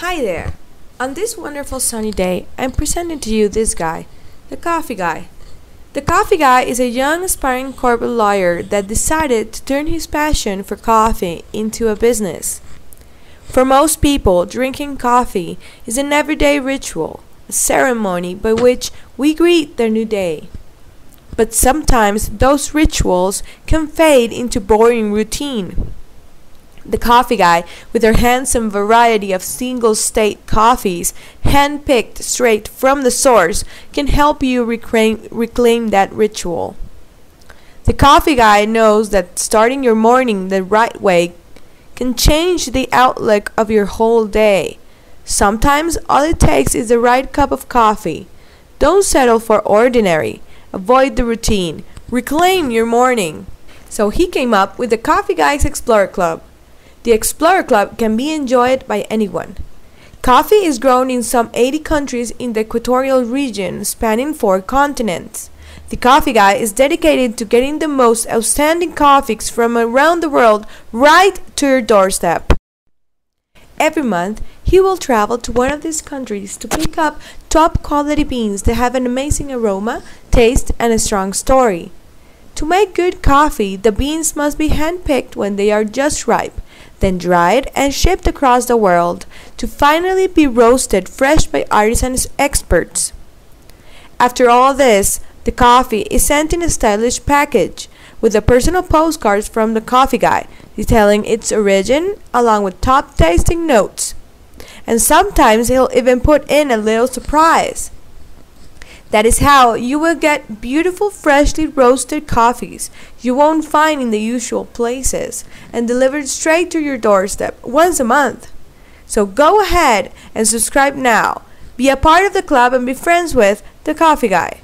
Hi there! On this wonderful sunny day, I'm presenting to you this guy, the Coffee Guy. The Coffee Guy is a young aspiring corporate lawyer that decided to turn his passion for coffee into a business. For most people, drinking coffee is an everyday ritual, a ceremony by which we greet their new day. But sometimes those rituals can fade into boring routine. The coffee guy, with her handsome variety of single estate coffees, hand picked straight from the source, can help you reclaim, reclaim that ritual. The coffee guy knows that starting your morning the right way can change the outlook of your whole day. Sometimes all it takes is the right cup of coffee. Don't settle for ordinary. Avoid the routine. Reclaim your morning. So he came up with the Coffee Guys Explorer Club. The Explorer Club can be enjoyed by anyone. Coffee is grown in some 80 countries in the equatorial region spanning four continents. The Coffee Guy is dedicated to getting the most outstanding coffees from around the world right to your doorstep. Every month, he will travel to one of these countries to pick up top quality beans that have an amazing aroma, taste, and a strong story. To make good coffee, the beans must be handpicked when they are just ripe then dried and shipped across the world to finally be roasted fresh by artisan experts. After all this, the coffee is sent in a stylish package with a personal postcard from the coffee guy detailing its origin along with top tasting notes. And sometimes he'll even put in a little surprise. That is how you will get beautiful freshly roasted coffees you won't find in the usual places and delivered straight to your doorstep once a month. So go ahead and subscribe now. Be a part of the club and be friends with the coffee guy.